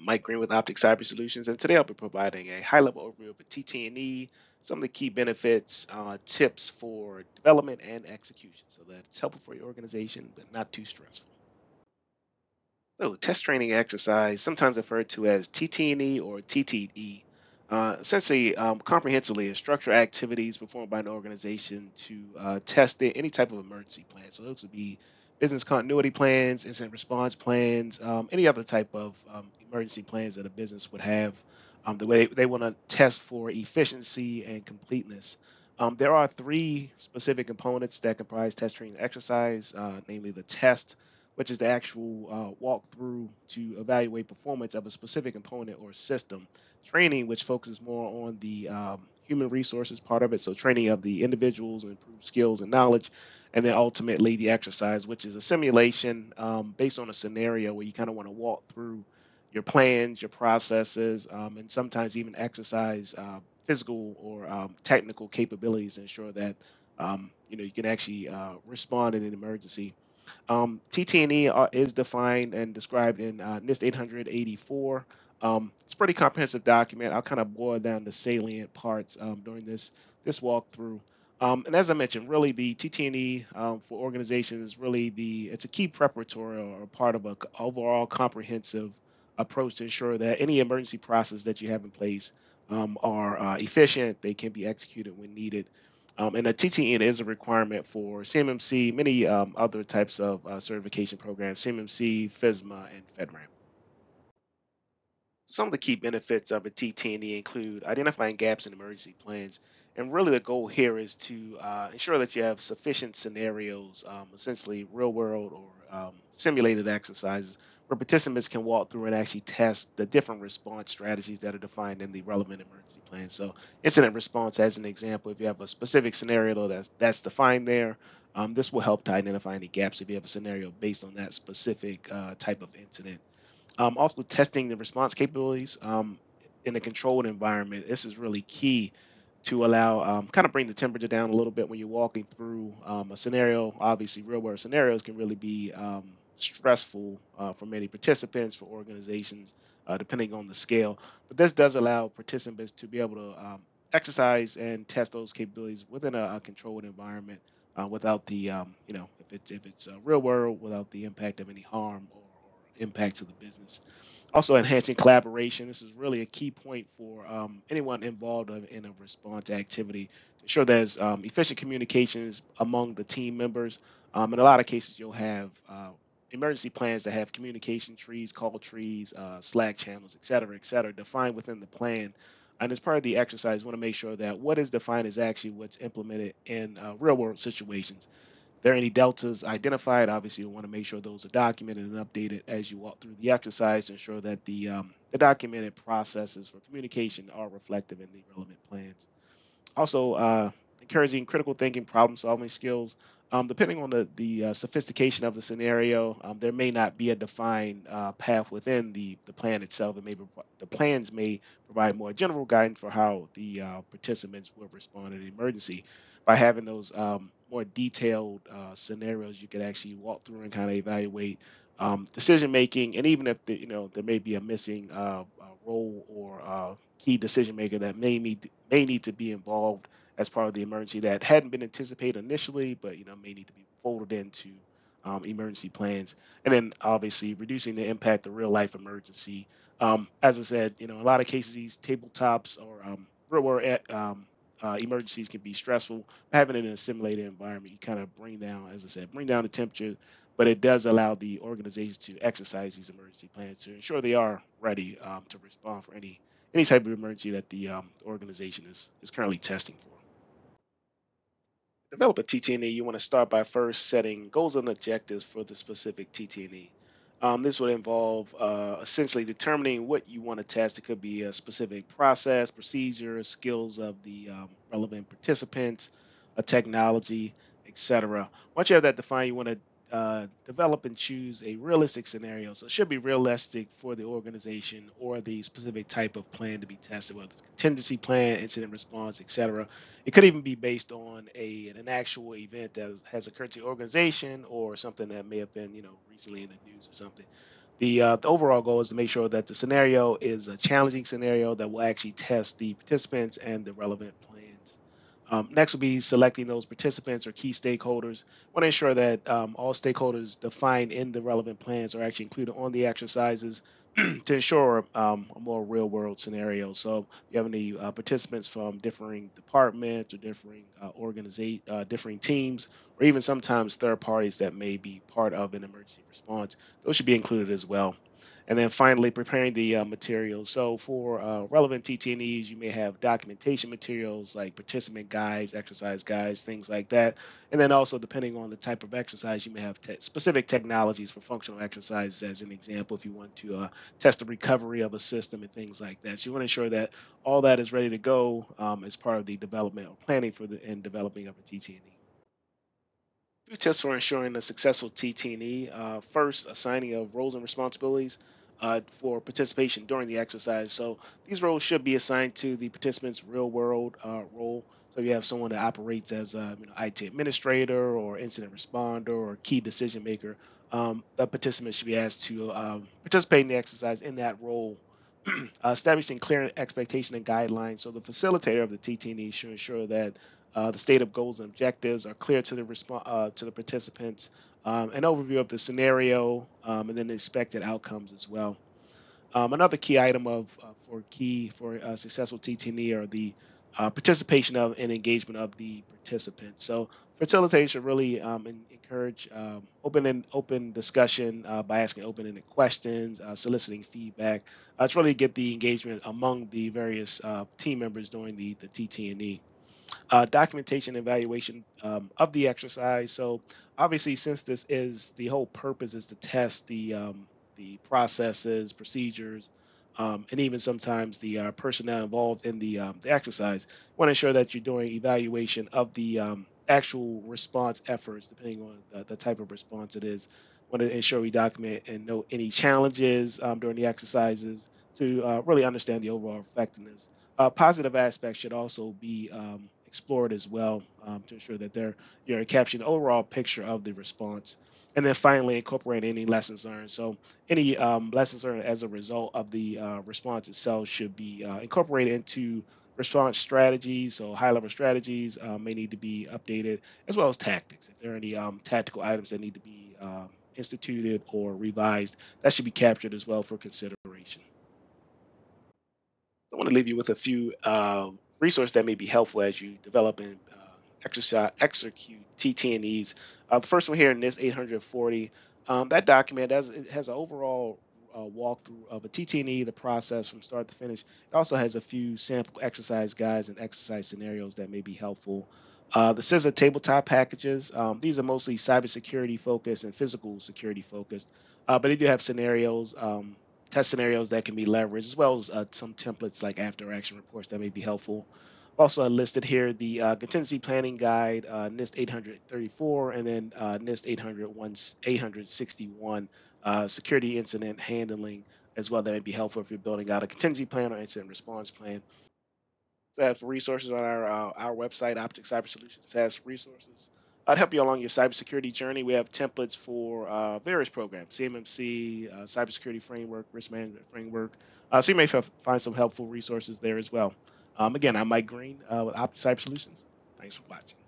Mike Green with Optic Cyber Solutions, and today I'll be providing a high-level overview of a TT&E, some of the key benefits, uh, tips for development and execution, so that it's helpful for your organization but not too stressful. So, test training exercise, sometimes referred to as TT&E or TTE, uh, essentially um, comprehensively is structured activities performed by an organization to uh, test any type of emergency plan. So those would be business continuity plans, incident response plans, um, any other type of um, emergency plans that a business would have. Um, the way they, they want to test for efficiency and completeness. Um, there are three specific components that comprise test training exercise, uh, namely the test, which is the actual uh, walkthrough to evaluate performance of a specific component or system. Training, which focuses more on the um, human resources part of it, so training of the individuals and improve skills and knowledge and then ultimately the exercise, which is a simulation um, based on a scenario where you kind of want to walk through your plans, your processes, um, and sometimes even exercise uh, physical or um, technical capabilities to ensure that um, you know you can actually uh, respond in an emergency. Um, TT&E is defined and described in uh, NIST 884. Um, it's a pretty comprehensive document. I'll kind of boil down the salient parts during this this walkthrough. Um, and as I mentioned, really the TT&E um, for organizations is really the it's a key preparatory or part of a overall comprehensive approach to ensure that any emergency process that you have in place um, are uh, efficient, they can be executed when needed. Um, and a TT&E is a requirement for CMMC, many um, other types of uh, certification programs, CMMC, FISMA, and FedRAMP. Some of the key benefits of a TT&E include identifying gaps in emergency plans and really, the goal here is to uh, ensure that you have sufficient scenarios, um, essentially real world or um, simulated exercises, where participants can walk through and actually test the different response strategies that are defined in the relevant emergency plan. So, incident response, as an example, if you have a specific scenario that's that's defined there, um, this will help to identify any gaps if you have a scenario based on that specific uh, type of incident. Um, also, testing the response capabilities um, in a controlled environment. This is really key to allow um, kind of bring the temperature down a little bit when you're walking through um, a scenario. Obviously, real world scenarios can really be um, stressful uh, for many participants, for organizations, uh, depending on the scale. But this does allow participants to be able to um, exercise and test those capabilities within a, a controlled environment uh, without the, um, you know, if it's if it's real world, without the impact of any harm or impact to the business. Also, enhancing collaboration. This is really a key point for um, anyone involved in a response activity ensure there's um, efficient communications among the team members. Um, in a lot of cases, you'll have uh, emergency plans that have communication trees, call trees, uh, Slack channels, et cetera, et cetera, defined within the plan. And as part of the exercise, want to make sure that what is defined is actually what's implemented in uh, real world situations there are any deltas identified, obviously you want to make sure those are documented and updated as you walk through the exercise to ensure that the, um, the documented processes for communication are reflective in the relevant plans. Also, uh, encouraging critical thinking, problem solving skills. Um, depending on the, the uh, sophistication of the scenario, um, there may not be a defined uh, path within the, the plan itself. It may the plans may provide more general guidance for how the uh, participants will respond in an emergency. By having those um, more detailed uh, scenarios, you could actually walk through and kind of evaluate um, decision making, and even if the, you know there may be a missing uh, role or key decision maker that may need may need to be involved as part of the emergency that hadn't been anticipated initially, but you know may need to be folded into um, emergency plans, and then obviously reducing the impact of real life emergency. Um, as I said, you know, in a lot of cases these tabletops or um, real world eh, um, uh, emergencies can be stressful. Having it in a simulated environment, you kind of bring down, as I said, bring down the temperature, but it does allow the organization to exercise these emergency plans to ensure they are ready um, to respond for any any type of emergency that the um, organization is is currently testing for develop a TT&E, you want to start by first setting goals and objectives for the specific TT&E. Um, this would involve uh, essentially determining what you want to test. It could be a specific process, procedure, skills of the um, relevant participants, a technology, etc. Once you have that defined, you want to uh, develop and choose a realistic scenario. So it should be realistic for the organization or the specific type of plan to be tested, whether it's contingency plan, incident response, etc. It could even be based on a an actual event that has occurred to the organization or something that may have been, you know, recently in the news or something. the, uh, the overall goal is to make sure that the scenario is a challenging scenario that will actually test the participants and the relevant plans. Um, next will be selecting those participants or key stakeholders. Want to ensure that um, all stakeholders defined in the relevant plans are actually included on the exercises to ensure um, a more real world scenario. So if you have any uh, participants from differing departments or differing uh, organization, uh, differing teams, or even sometimes third parties that may be part of an emergency response, those should be included as well. And then finally, preparing the uh, materials. So for uh, relevant TT&Es, you may have documentation materials like participant guides, exercise guides, things like that. And then also, depending on the type of exercise, you may have te- specific technologies for functional exercises, as an example, if you want to uh, test the recovery of a system and things like that. So you want to ensure that all that is ready to go um, as part of the development or planning for the and developing of a TT&E few tips for ensuring a successful TT&E. Uh, first, assigning of roles and responsibilities uh, for participation during the exercise. So these roles should be assigned to the participant's real world uh, role. So you have someone that operates as a you know, IT administrator or incident responder or key decision maker. Um, the participant should be asked to um, participate in the exercise in that role. uh, establishing clear expectation and guidelines. So the facilitator of the TT&E should ensure that uh, the stated goals and objectives are clear to the resp- uh, to the participants. Um, an overview of the scenario um, and then the expected outcomes as well. Um, another key item of uh, for key for a successful TT&E are the uh, participation of and engagement of the participants. So facilitators should really um, encourage um, open and open discussion uh, by asking open-ended questions, uh, soliciting feedback. Uh, to really get the engagement among the various uh, team members during the the TT&E uh, documentation evaluation um, of the exercise. So obviously, since this is the whole purpose is to test the um, the processes, procedures, um, and even sometimes the uh, personnel involved in the um, the exercise, want to ensure that you're doing evaluation of the um, actual response efforts, depending on the, the, type of response it is. Want to ensure we document and note any challenges um, during the exercises to uh, really understand the overall effectiveness. Uh, positive aspects should also be um, explored as well um, to ensure that they're you're capturing the overall picture of the response. And then finally, incorporate any lessons learned. So any um, lessons learned as a result of the uh, response itself should be uh, incorporated into response strategies. So high-level strategies uh, may need to be updated, as well as tactics. If there are any um, tactical items that need to be um, instituted or revised, that should be captured as well for consideration. I want to leave you with a few uh, resource that may be helpful as you develop and uh, exercise, execute TT&Es. Uh, the first one here in NIST 840, um, that document has, has an overall uh, walkthrough of a TT&E, the process from start to finish. It also has a few sample exercise guides and exercise scenarios that may be helpful. Uh, the CISA tabletop packages, um, these are mostly cybersecurity focused and physical security focused, uh, but they do have scenarios um, test scenarios that can be leveraged, as well as uh, some templates like after action reports that may be helpful. Also I listed here the uh, contingency planning guide, uh, NIST 834, and then uh, NIST 861 uh, security incident handling as well. That may be helpful if you're building out a contingency plan or incident response plan. So have resources on our uh, our website, Optic Cyber Solutions has resources I'd help you along your cybersecurity journey. We have templates for uh, various programs, CMMC, uh, cybersecurity framework, risk management framework. Uh, so you may f- find some helpful resources there as well. Um, again, I'm Mike Green uh, with Optic Cyber Solutions. Thanks for watching.